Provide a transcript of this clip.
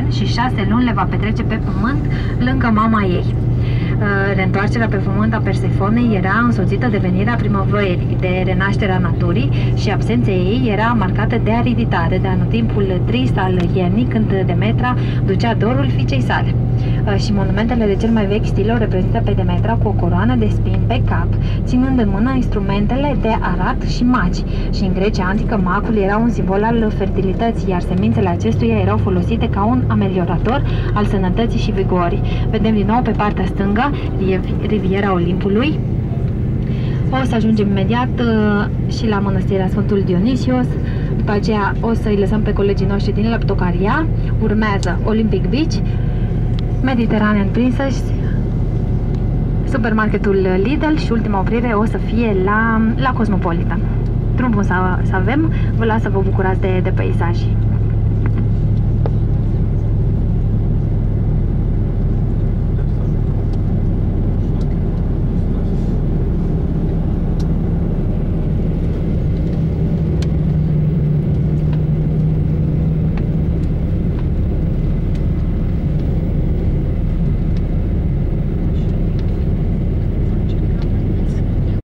cer și șase luni le va petrece pe pământ lângă mama ei. Uh, reîntoarcerea pe pământ a Persefonei era însoțită de venirea primăverii, de renașterea naturii și absența ei era marcată de ariditare, de anotimpul trist al iernii când Demetra ducea dorul fiicei sale. Uh, și monumentele de cel mai vechi stil o reprezintă pe Demetra cu o coroană de spin pe cap, ținând în mână instrumentele de arat și magi. Și în Grecia antică macul era un simbol al fertilității, iar semințele acestuia erau folosite ca un ameliorator al sănătății și vigorii. Vedem din nou pe partea stângă Riviera Olimpului. O să ajungem imediat uh, și la mănăstirea Sfântul Dionisios, după aceea o să-i lăsăm pe colegii noștri din Leptocaria, urmează Olympic Beach, Mediterranean Princess, supermarketul Lidl și ultima oprire o să fie la, la Cosmopolitan. Drum bun să, să avem, vă las să vă bucurați de, de peisaje.